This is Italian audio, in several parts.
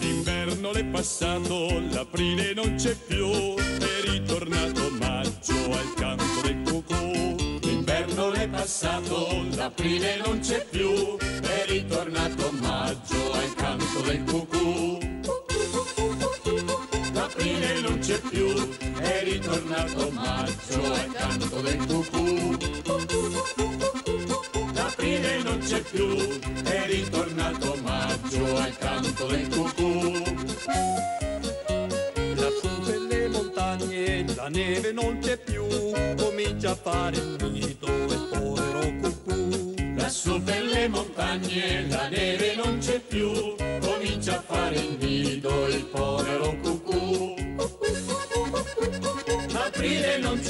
L'inverno l'è passato, l'aprile non c'è più, è ritornato maggio al canto del cucù. L'inverno l'è passato, l'aprile non c'è più, è ritornato maggio al canto del cucù. Più, è ritornato maggio al canto del cucù. L'aprile non c'è più, è ritornato maggio al canto del cucù. Lassù per le montagne la neve non c'è più, comincia a fare il nido il povero cucù. Lassù per le montagne la neve non c'è più, comincia a fare il nido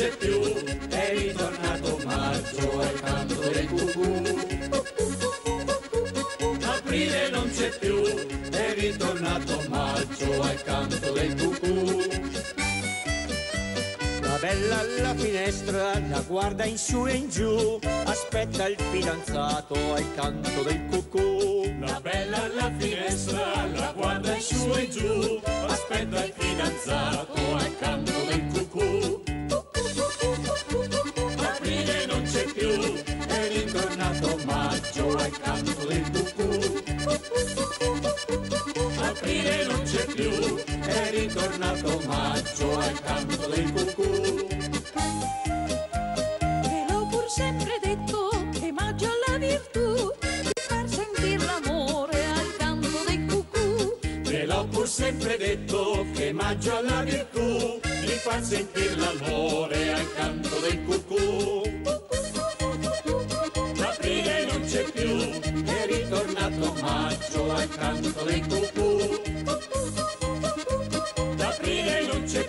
c'è più, è ritornato maggio al canto del cucù. Aprile non c'è più, è ritornato maggio al canto del cucù. La bella alla finestra la guarda in su e in giù, aspetta il fidanzato al canto del cucù. La bella alla finestra la guarda in su e giù, aspetta Aprile non c'è più, è ritornato maggio al canto del cucù. Te l'ho pur sempre detto che maggio alla virtù di far sentir l'amore al canto del cucù. Te l'ho pur sempre detto che maggio alla virtù di far sentire l'amore al canto del cucù. Aprile non c'è più, è ritornato maggio al canto del cucù.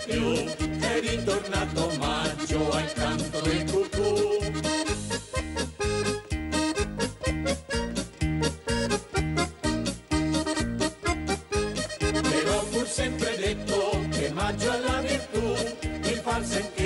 Più, è ritornato maggio al canto del cucù. L'ho pur sempre detto che maggio alla virtù di far sentire